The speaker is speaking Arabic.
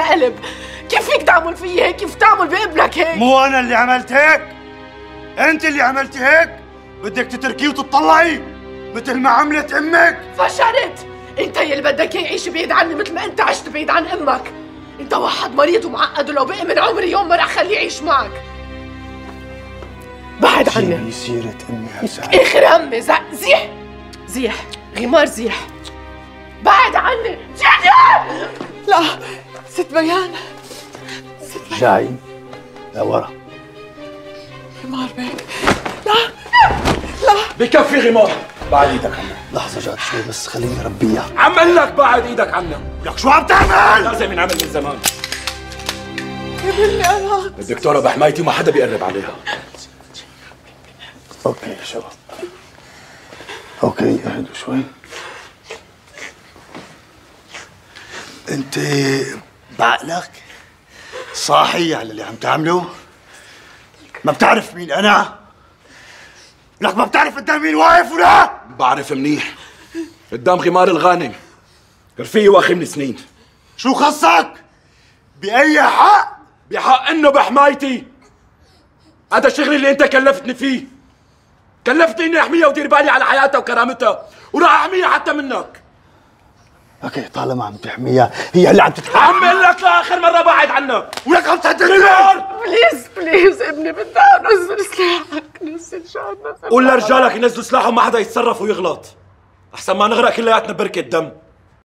قلب كيف فيك تعمل فيي هيك؟ كيف تعمل بابنك هيك؟ مو أنا اللي عملت هيك؟ أنت اللي عملتي هيك؟ بدك تتركيه وتطلعي؟ مثل ما عملت أمك؟ فشلت. أنت يلي بدك إياه يعيش بعيد عني مثل ما أنت عشت بعيد عن أمك. أنت واحد مريض ومعقد ولو بقي من عمري يوم ما رح خليه يعيش معك. بعد عني. سيرة أمي هالساعة آخر همي. زيح. زيح. غمار زيح. بعد عني. جدي لا. ست بيان رجعي لورا غمار بيك. بكفي غمار. بعد إيدك عنها لحظة جاد شوي بس خليني ربيها عم قال لك بعد إيدك عنا لك شو عم تعمل؟ لازم ينعمل من زمان. قبلني أنا الدكتورة بحمايتي وما حدا بيقرب عليها. OK يا شباب. أوكي اهدوا شوي. أنت بعقلك صاحي على اللي عم تعمله؟ ما بتعرف مين أنا؟ لك ما بتعرف قدام مين واقف ولا؟ بعرف منيح. قدام غمار الغانم. رفيقي واخي من سنين. شو خصك؟ بأي حق؟ بحق إنه بحمايتي. هذا الشغل اللي أنت كلفتني فيه. كلفتني إني أحميها ودير بالي على حياتها وكرامتها. وراح أحميها حتى منك. OK طالما عم تحميها هي اللي عم تتحمل. عم لك لاخر مرة بعد عنك ولك عم غمار please please ابني بدي انزل سلاحك نزل شعرنا قول لرجالك ينزلوا سلاحهم ما حدا يتصرف ويغلط. أحسن ما نغرق كلياتنا بركة دم.